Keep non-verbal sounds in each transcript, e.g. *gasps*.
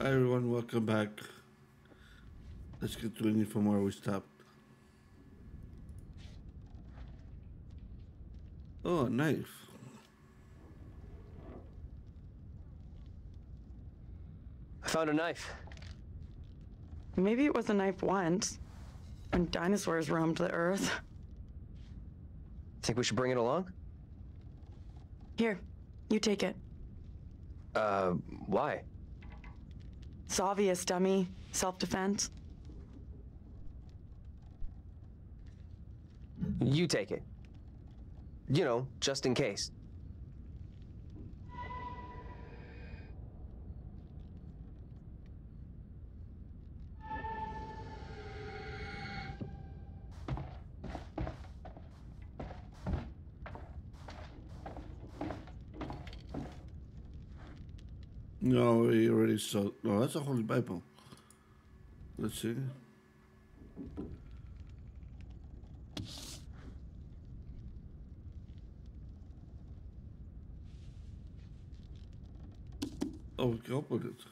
Hi everyone, welcome back. Let's continue from where we stopped. Oh, a knife. I found a knife. Maybe it was a knife once, when dinosaurs roamed the earth. Think we should bring it along? Here, you take it. Uh, why? It's obvious, dummy. Self-defense. You take it. You know, just in case. No, we already saw. No, that's a Holy Bible. Let's see. Oh, we can open it.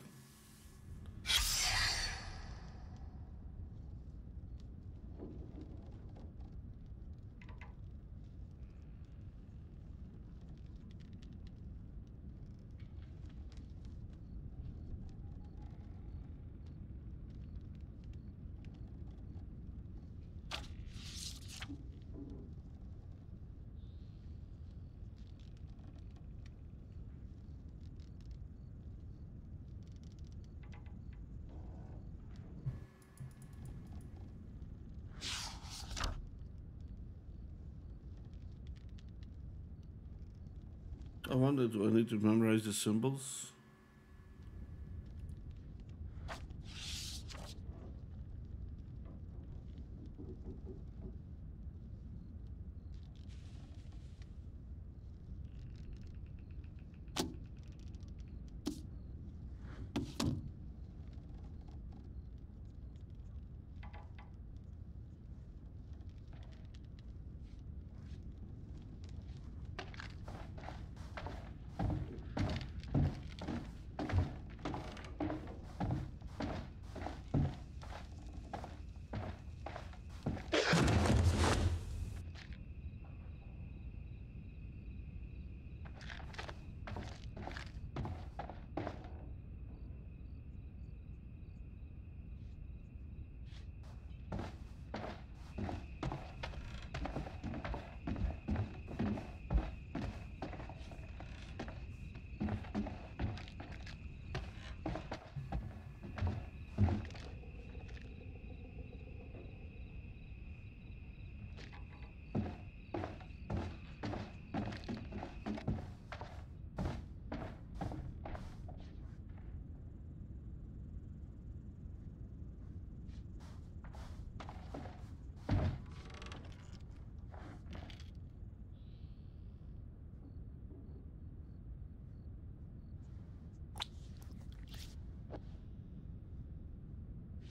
Do I need to memorize the symbols?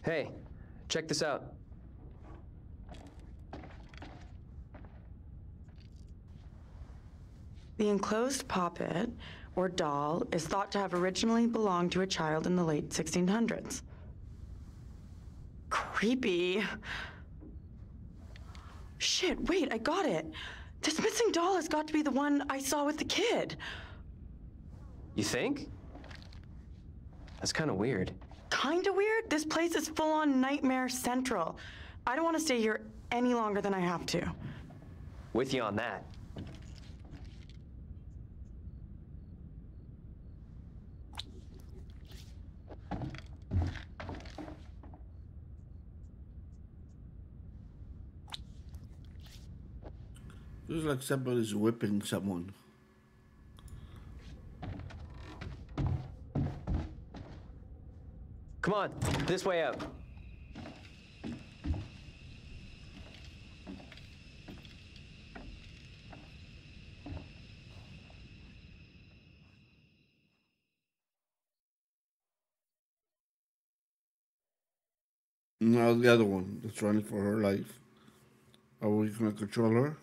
Hey, check this out. The enclosed poppet, or doll, is thought to have originally belonged to a child in the late 1600s. Creepy. Shit, wait, I got it. This missing doll has got to be the one I saw with the kid. You think? That's kind of weird. Kinda weird. This place is full on Nightmare Central. I don't want to stay here any longer than I have to. With you on that. Feels like somebody's whipping someone. Come on, this way up. Now the other one that's running for her life. Are we gonna control her?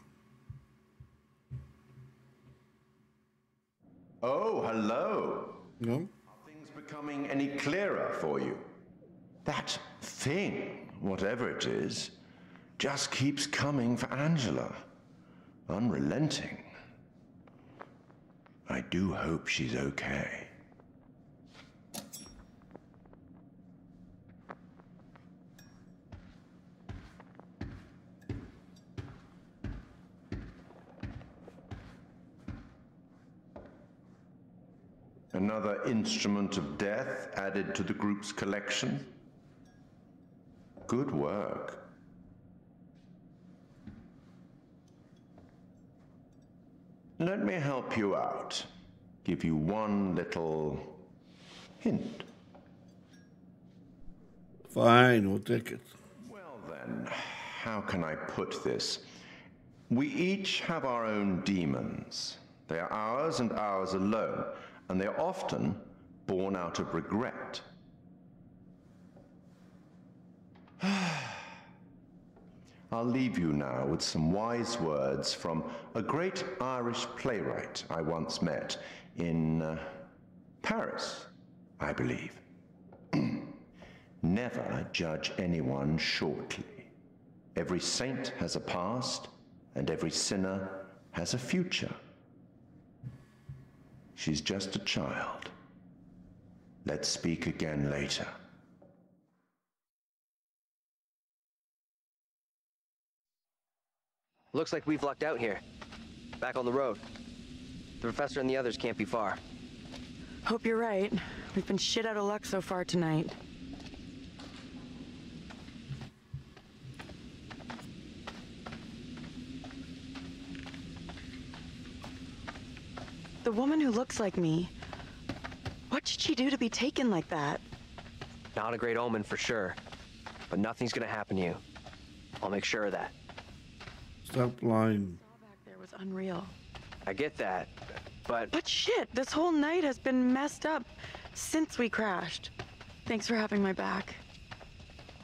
Oh, hello. No? Becoming any clearer for you? That thing, whatever it is, just keeps coming for Angela. Unrelenting. I do hope she's okay. Another instrument of death added to the group's collection? Good work. Let me help you out. Give you one little hint. Fine, we'll take it. Well, then, how can I put this? We each have our own demons. They are ours and ours alone, and they are often born out of regret. *sighs* I'll leave you now with some wise words from a great Irish playwright I once met in uh, Paris, I believe. *clears throat* Never judge anyone shortly. Every saint has a past, and every sinner has a future. She's just a child. Let's speak again later. Looks like we've lucked out here. Back on the road. The professor and the others can't be far. Hope you're right. We've been shit out of luck so far tonight. The woman who looks like me, what did she do to be taken like that? Not a great omen for sure. But nothing's gonna happen to you. I'll make sure of that. Stop lying. Back there was unreal. I get that. But But shit, this whole night has been messed up since we crashed. Thanks for having my back.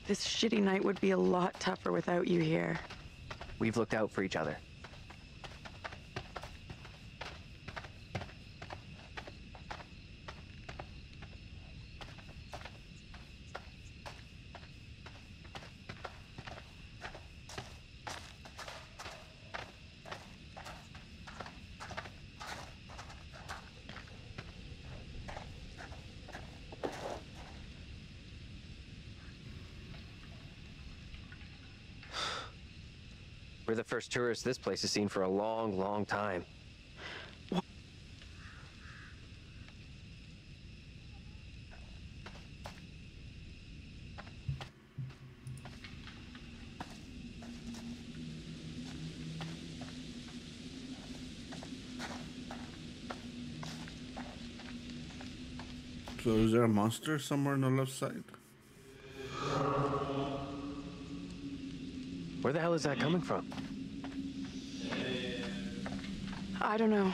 This shitty night would be a lot tougher without you here. we've looked out for each other. First tourists this place has seen for a long, long time. So is there a monster somewhere on the left side? Where the hell is that coming from? I don't know.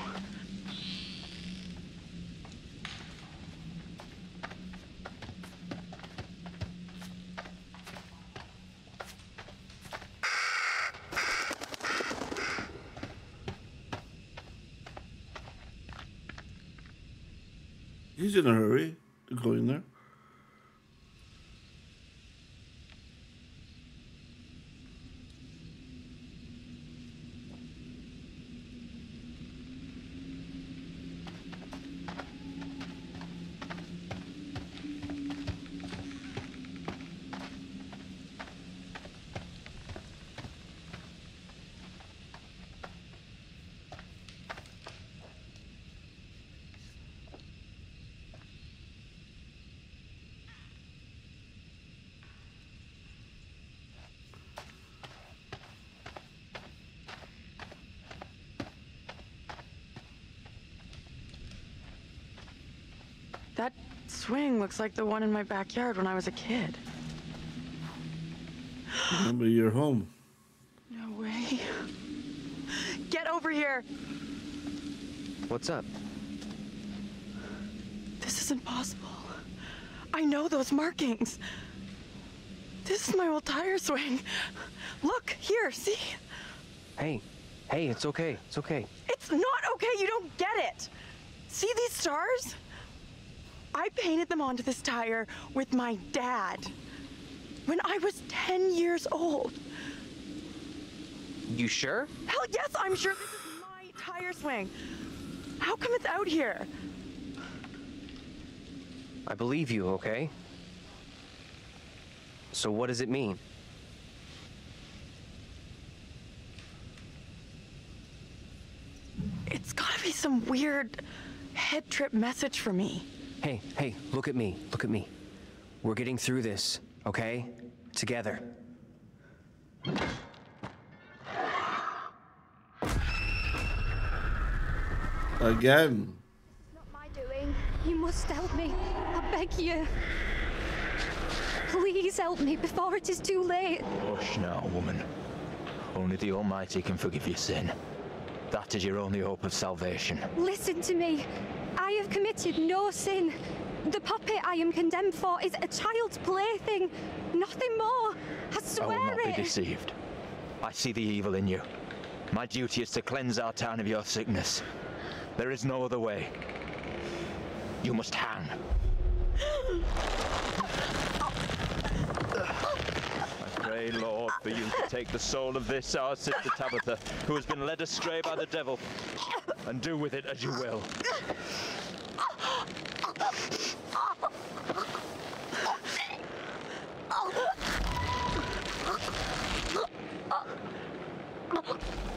He's in a hurry to go in there. That swing looks like the one in my backyard when I was a kid. Remember, you're home. No way. Get over here! What's up? This isn't possible. I know those markings. This is my old tire swing. Look, here, see? Hey, hey, it's okay. It's okay. It's not okay, you don't get it. See these stars? I painted them onto this tire with my dad when I was 10 years old. You sure? Hell yes, I'm sure this is my tire swing. How come it's out here? I believe you, okay? So what does it mean? It's gotta be some weird head trip message for me. Hey, hey, look at me. Look at me. We're getting through this, okay? Together. Again. It's not my doing. You must help me. I beg you. Please help me before it is too late. Hush now, woman. Only the Almighty can forgive your sin. That is your only hope of salvation. Listen to me. I have committed no sin. The puppet I am condemned for is a child's plaything. Nothing more. I swear I swear will not it. be deceived. I see the evil in you. My duty is to cleanse our town of your sickness. There is no other way. You must hang. *gasps* *gasps* *gasps* Pray, Lord, for you to take the soul of this, our sister Tabitha, who has been led astray by the devil, and do with it as you will. The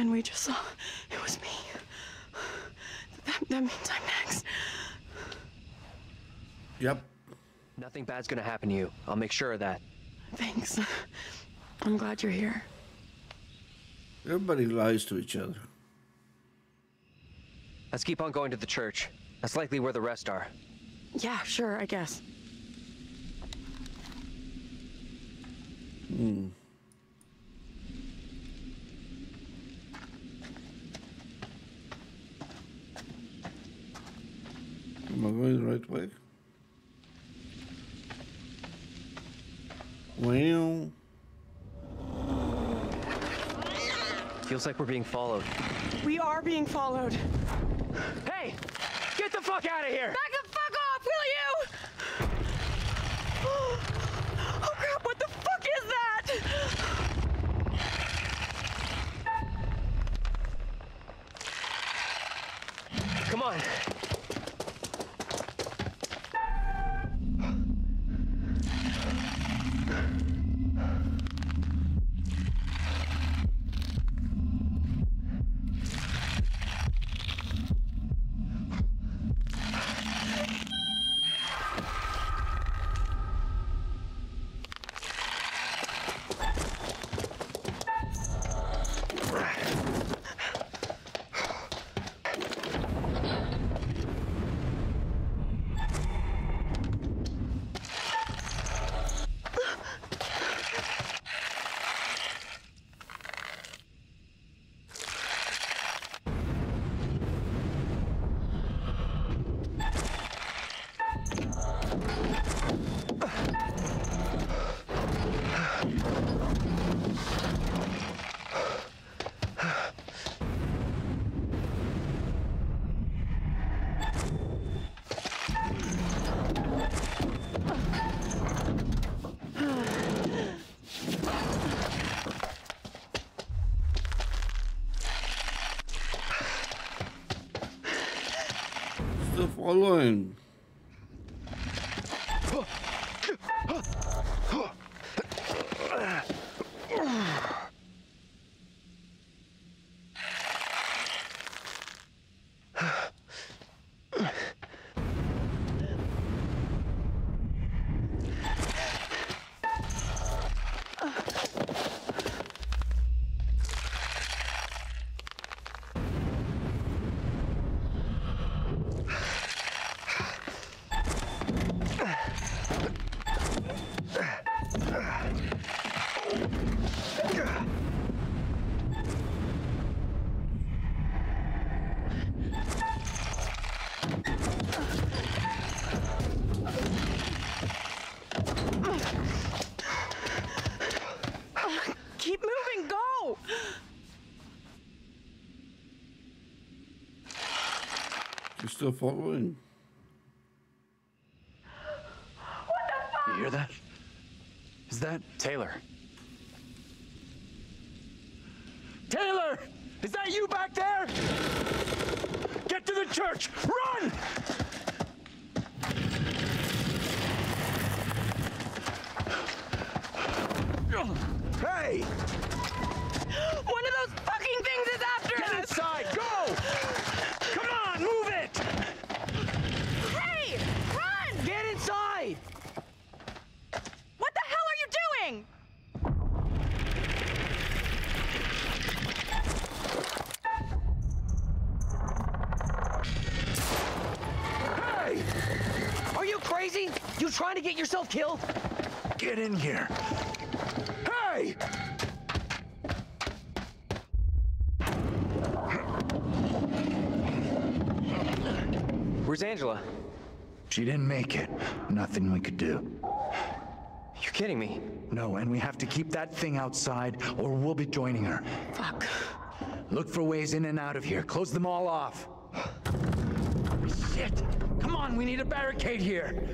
woman we just saw, it was me. That, that means I'm next. Yep. Nothing bad's gonna happen to you. I'll make sure of that. Thanks. I'm glad you're here. Everybody lies to each other. Let's keep on going to the church. That's likely where the rest are. Yeah, sure, I guess. Hmm. Am I going the right way? Well, Feels like we're being followed. We are being followed. Hey! Get the fuck out of here! Back the fuck off, will you? *gasps* Oh crap, what the fuck is that? Come on. alone still following. still following. You hear that? Is that Taylor, Taylor? Is that you back there? Get to the church! Run! Hey! One of those fucking things is after Get us! inside! Go! Come on, move it! Hey! Run! Get inside! What the hell are you doing? Hey! Are you crazy? You trying to get yourself killed? Get in here! Hey! Where's Angela? She didn't make it. Nothing we could do. You're kidding me. No, and we have to keep that thing outside or we'll be joining her. Fuck. Look for ways in and out of here. Close them all off. *sighs* Shit! Come on, we need a barricade here.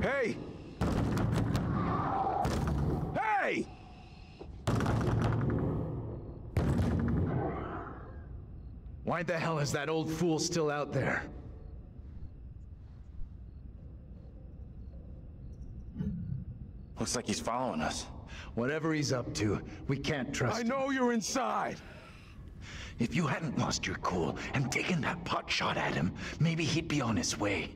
Hey! Hey! Why the hell is that old fool still out there? looks like he's following us. Whatever he's up to, we can't trust I him. know you're inside! If you hadn't lost your cool and taken that pot shot at him, maybe he'd be on his way.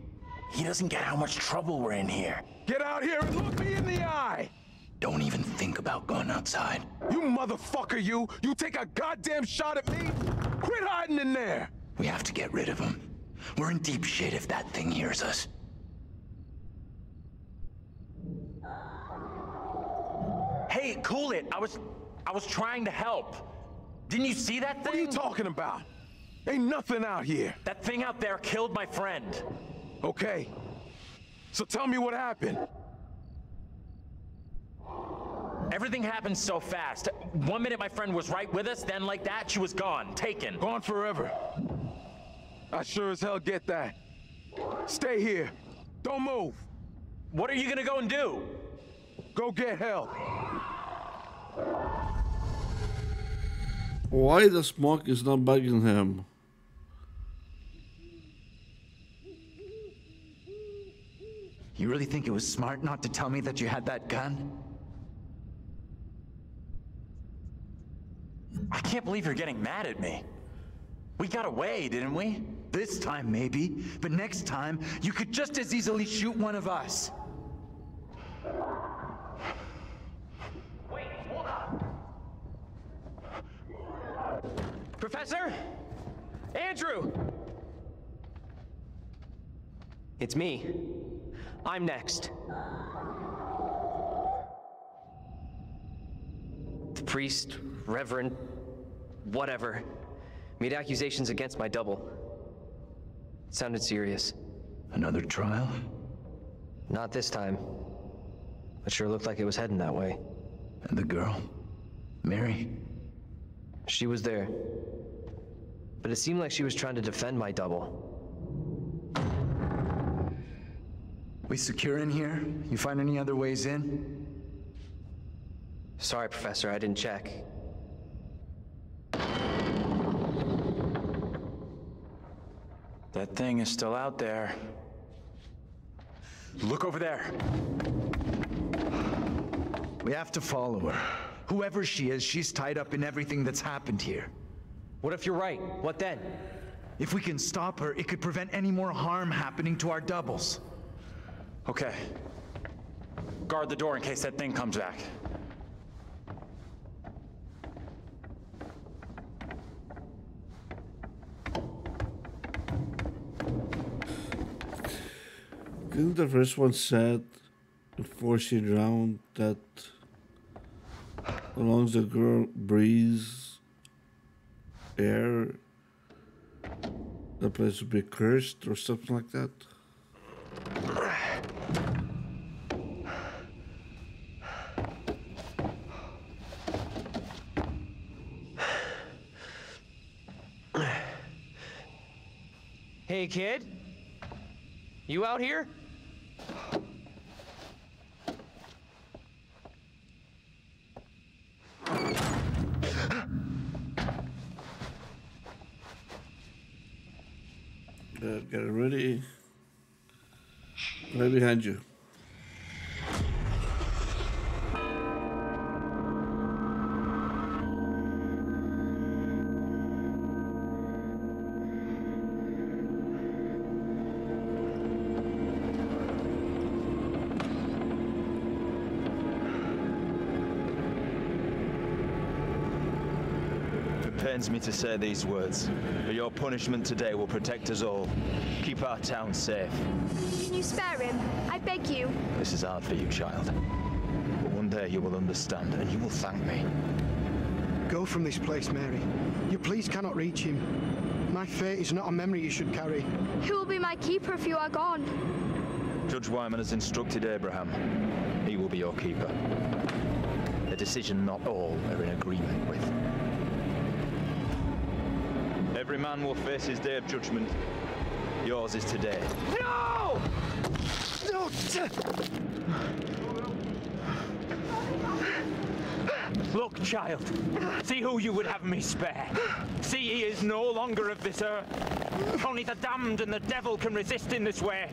He doesn't get how much trouble we're in here. Get out here and look me in the eye! Don't even think about going outside. You motherfucker, you! You take a goddamn shot at me? Quit hiding in there! We have to get rid of him. We're in deep shit if that thing hears us. Hey, cool it. I was, I was trying to help. Didn't you see that thing? What are you talking about? Ain't nothing out here. that thing out there killed my friend. Okay. So tell me what happened. Everything happened so fast. One minute my friend was right with us, then like that, she was gone, taken. Gone forever. I sure as hell get that. Stay here. Don't move. What are you gonna go and do? Go get help. Why the smoke is not bugging him? You really think it was smart not to tell me that you had that gun? I can't believe you're getting mad at me. We got away, didn't we? This time, maybe. But next time, you could just as easily shoot one of us. Professor? Andrew! It's me. I'm next. The priest, reverend, whatever, made accusations against my double. It sounded serious. Another trial? Not this time. It sure looked like it was heading that way. And the girl? Mary? She was there. But it seemed like she was trying to defend my double. We secure in here? You find any other ways in? Sorry, Professor, I didn't check. That thing is still out there. Look over there. We have to follow her. Whoever she is, she's tied up in everything that's happened here. What if you're right? What then? If we can stop her, it could prevent any more harm happening to our doubles. Okay. Guard the door in case that thing comes back. Didn't the first one said before she drowned that along the girl breathes air. The place would be cursed or something like that. Hey kid. You out here? Good, get it ready. Right behind you. It me to say these words, but your punishment today will protect us all. Keep our town safe. Can you spare him? I beg you. This is hard for you, child. But one day you will understand, and you will thank me. Go from this place, Mary. Your pleas cannot reach him. My fate is not a memory you should carry. Who will be my keeper if you are gone? Judge Wyman has instructed Abraham. He will be your keeper. A decision not all are in agreement with. Every man will face his day of judgment. Yours is today. No! No! Look, child. See who you would have me spare. See he is no longer of this earth. Only the damned and the devil can resist in this way.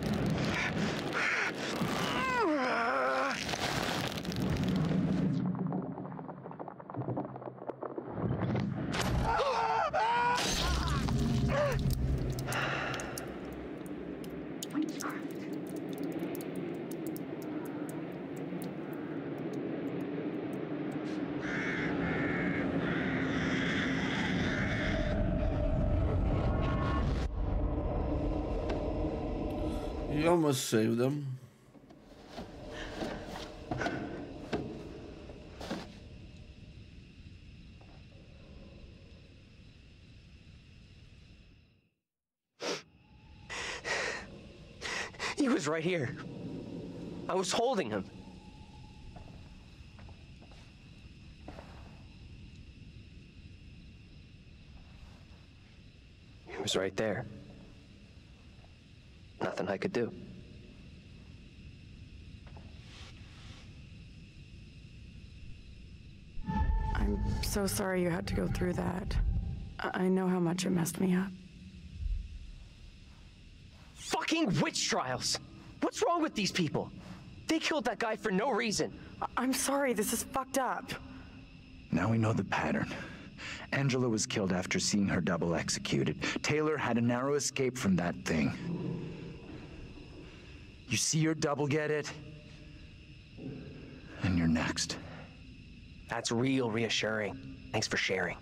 Almost saved them. He was right here. I was holding him. He was right there. Nothing I could do. I'm so sorry you had to go through that. I I know how much it messed me up. Fucking witch trials! What's wrong with these people? They killed that guy for no reason. I- I'm sorry, this is fucked up. Now we know the pattern. Angela was killed after seeing her double executed. Taylor had a narrow escape from that thing. You see your double get it? And you're next. That's real reassuring. Thanks for sharing.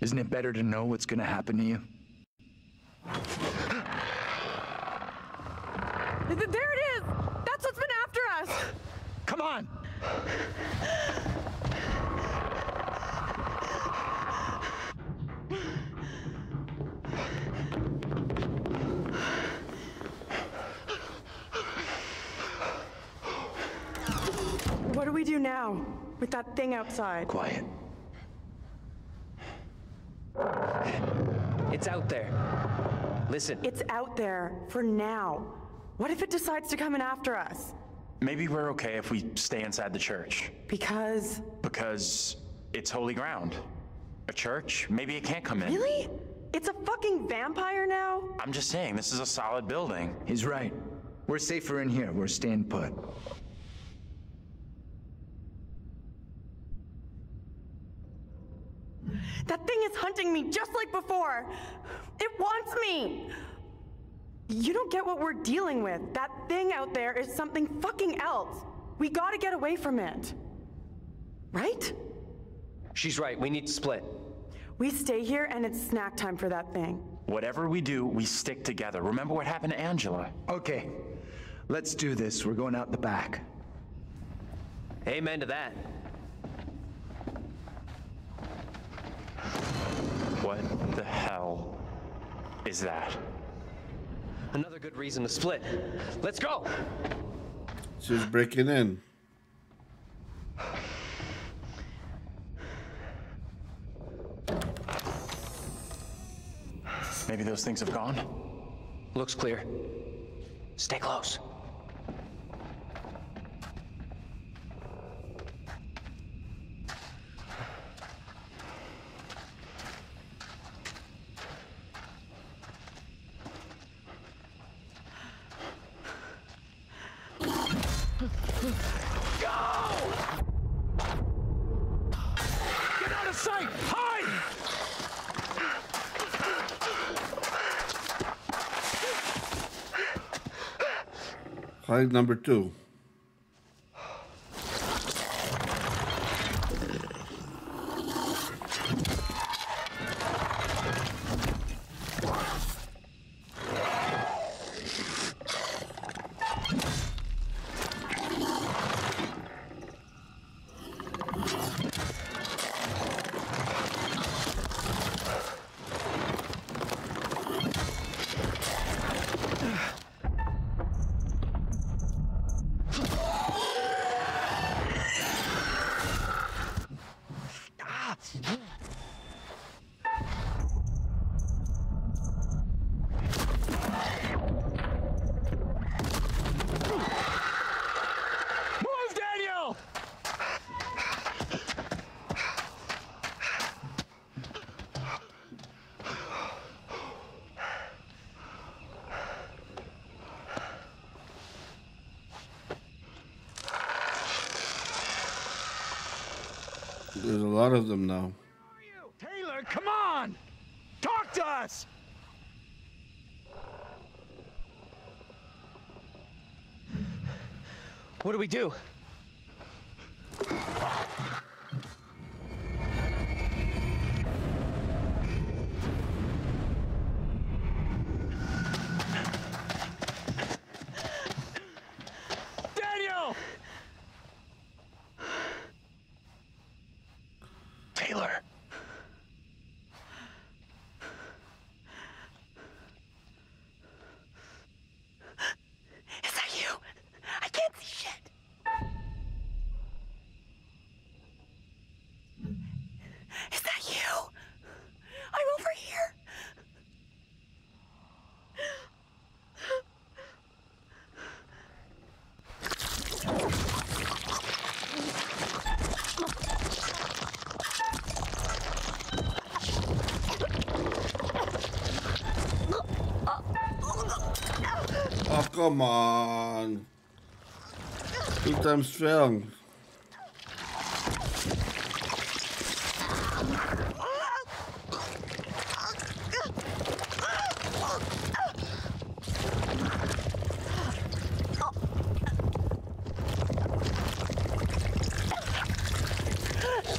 Isn't it better to know what's gonna happen to you? There it is! That's what's been after us! Come on! What do we do now with that thing outside? Quiet. It's out there. Listen, It's out there for now. What if it decides to come in after us? Maybe we're okay if we stay inside the church. Because. Because it's holy ground. A church? Maybe it can't come in. Really? It's a fucking vampire now? I'm just saying, this is a solid building. He's right. We're safer in here. We're staying put. That thing is hunting me just like before. It wants me. You don't get what we're dealing with. That thing out there is something fucking else. We gotta get away from it. Right? she's right. We need to split. We stay here and it's snack time for that thing. Whatever we do, we stick together. Remember what happened to Angela? Okay, let's do this. We're going out the back. Amen to that. What the hell is that? Another good reason to split. Let's go! She's breaking in. Maybe those things have gone? Looks clear. Stay close. Get out of sight! Hide! Hide number two. There's a lot of them now. Taylor, come on! Talk to us! What do we do? Daniel! Taylor. Is that you? I can't see shit. Is that you? I'm over here. Oh, come on. Two times strong.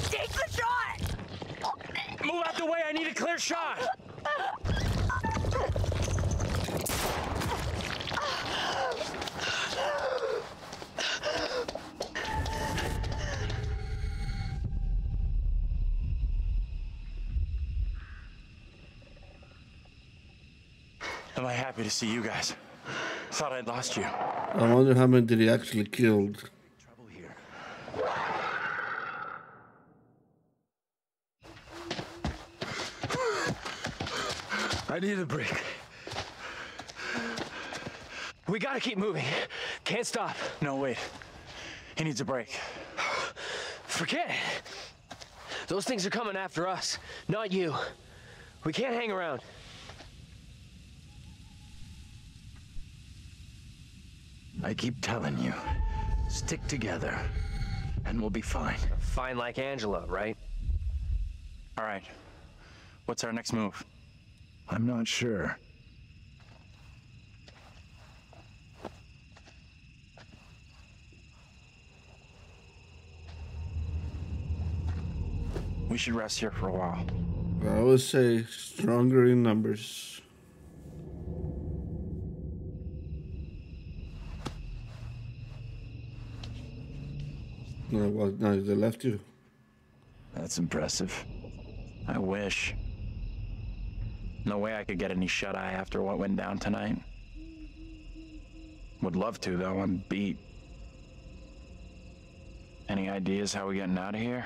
Take the shot! Move out the way, I need a clear shot! Am I happy to see you guys? Thought I'd lost you. I wonder how many did he actually killed. Trouble here. I need a break. We gotta keep moving. Can't stop. No, wait. He needs a break. Forget it. Those things are coming after us, not you. We can't hang around. I keep telling you, stick together, and we'll be fine. Fine like Angela, right? All right. What's our next move? I'm not sure. We should rest here for a while. I would say stronger in numbers. No, well, no, they left you. That's impressive. I wish. No way I could get any shut eye after what went down tonight. Would love to, though. I'm beat. Any ideas how we getting out of here?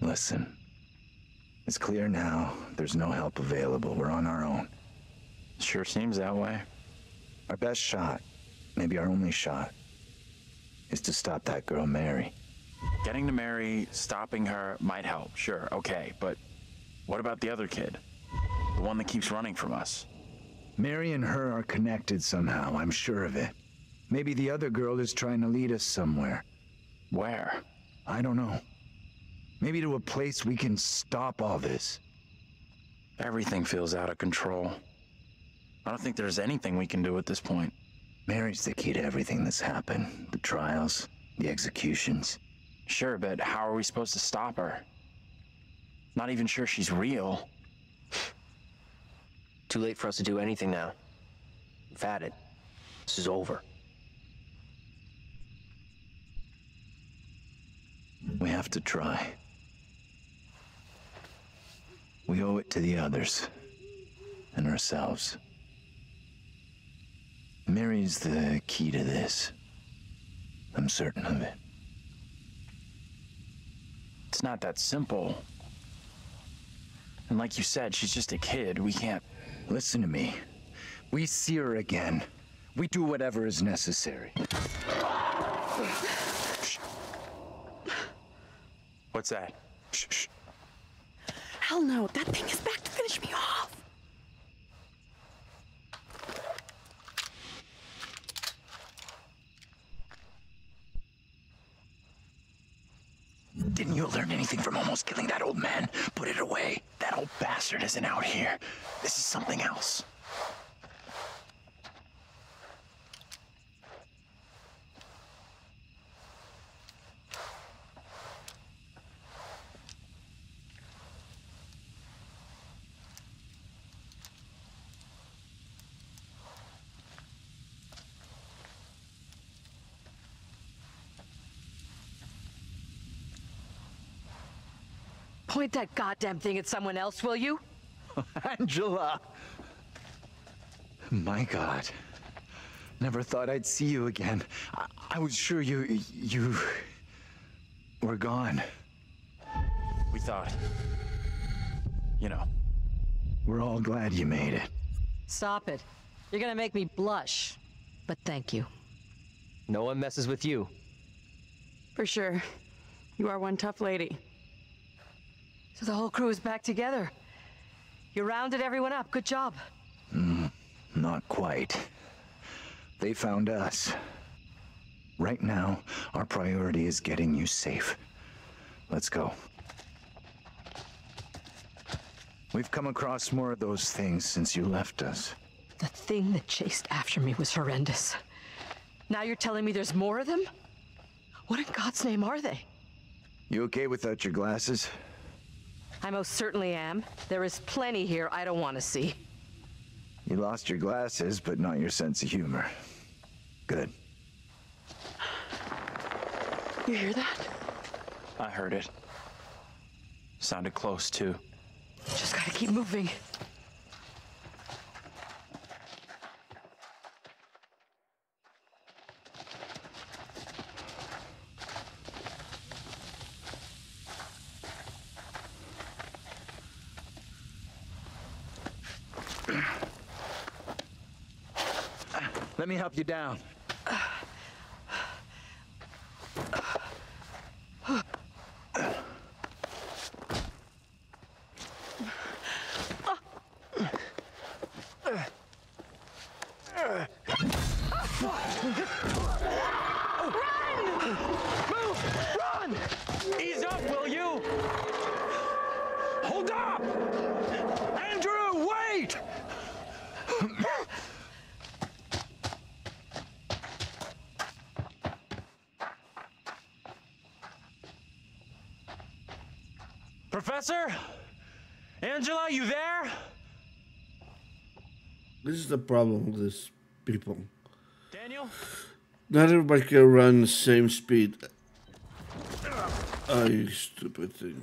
Listen. It's clear now there's no help available. We're on our own. Sure seems that way. Our best shot, maybe our only shot, is to stop that girl, Mary. Getting to Mary, stopping her might help, sure, okay, but what about the other kid? The one that keeps running from us? Mary and her are connected somehow, I'm sure of it. Maybe the other girl is trying to lead us somewhere. Where? I don't know. Maybe to a place we can stop all this. Everything feels out of control. I don't think there's anything we can do at this point. Mary's the key to everything that's happened. The trials, the executions. Sure, but how are we supposed to stop her? Not even sure she's real. Too late for us to do anything now. We've had it. This is over. We have to try. We owe it to the others and ourselves. Mary's the key to this. I'm certain of it. It's not that simple. And like you said, she's just a kid. We can't. Listen to me. We see her again. We do whatever is necessary. What's that? Shh, shh. Hell no, that thing is back to finish me off. Didn't you learn anything from almost killing that old man? Put it away. That old bastard isn't out here. This is something else. Point that goddamn thing at someone else, will you? *laughs* Angela! My God. Never thought I'd see you again. I, I was sure you. you. were gone. We thought. You know. We're all glad you made it. Stop it. You're gonna make me blush. But thank you. No one messes with you. For sure. You are one tough lady. So the whole crew is back together. You rounded everyone up. Good job. Hmm, not quite. They found us. Right now, our priority is getting you safe. Let's go. We've come across more of those things since you left us. The thing that chased after me was horrendous. Now you're telling me there's more of them? What in God's name are they? You okay without your glasses? I most certainly am. There is plenty here I don't want to see. You lost your glasses, but not your sense of humor. Good. You hear that? I heard it. Sounded close, too. Just gotta keep moving. Help you down. Ease up, will you? Hold up! Andrew, wait! Professor? Angela, you there? This is the problem with these people. Daniel? Not everybody can run the same speed. Oh, you stupid thing.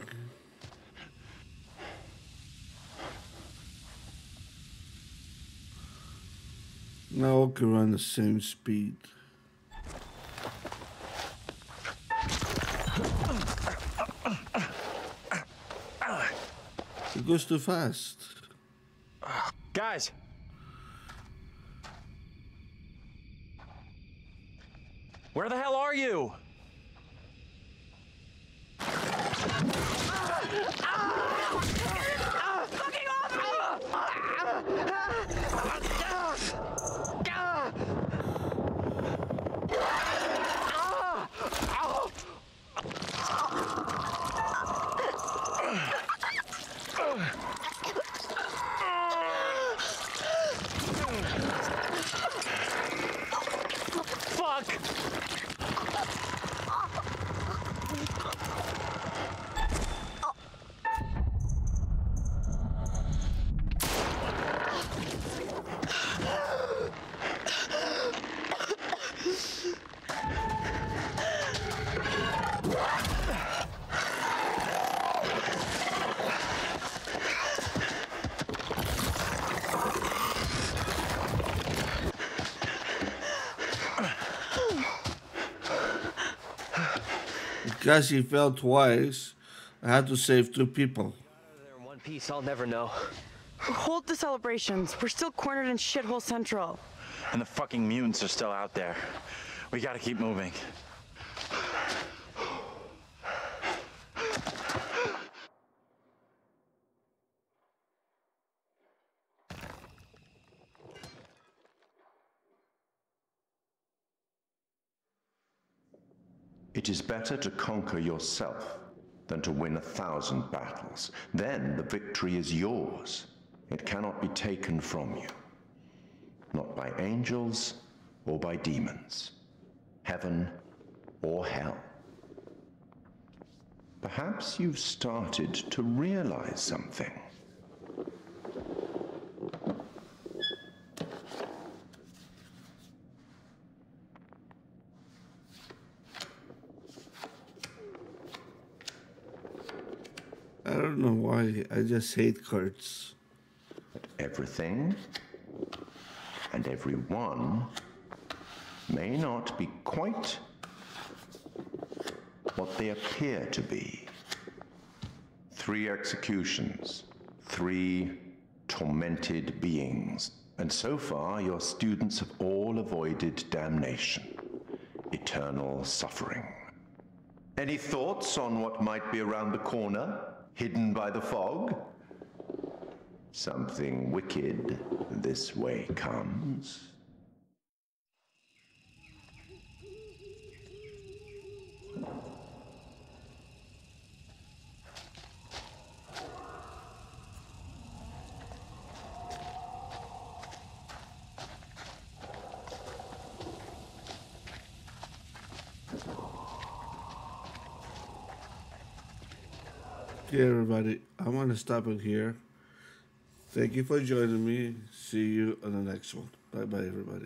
Now all can run the same speed. Goes too fast. Guys! Where the hell are you? Because he fell twice, I had to save two people. They're in one piece, I'll never know. Hold the celebrations. We're still cornered in Shithole Central. And the fucking mutants are still out there. We gotta keep moving. It is better to conquer yourself than to win a thousand battles. Then the victory is yours. It cannot be taken from you. Not by angels or by demons, heaven or hell. Perhaps you've started to realize something. I don't know why. I just hate cards. Everything and everyone may not be quite what they appear to be. Three executions, three tormented beings, and so far your students have all avoided damnation, eternal suffering. Any thoughts on what might be around the corner, hidden by the fog? Something wicked this way comes. Okay, everybody, I'm going to stop it here. Thank you for joining me. See you on the next one. Bye bye, everybody.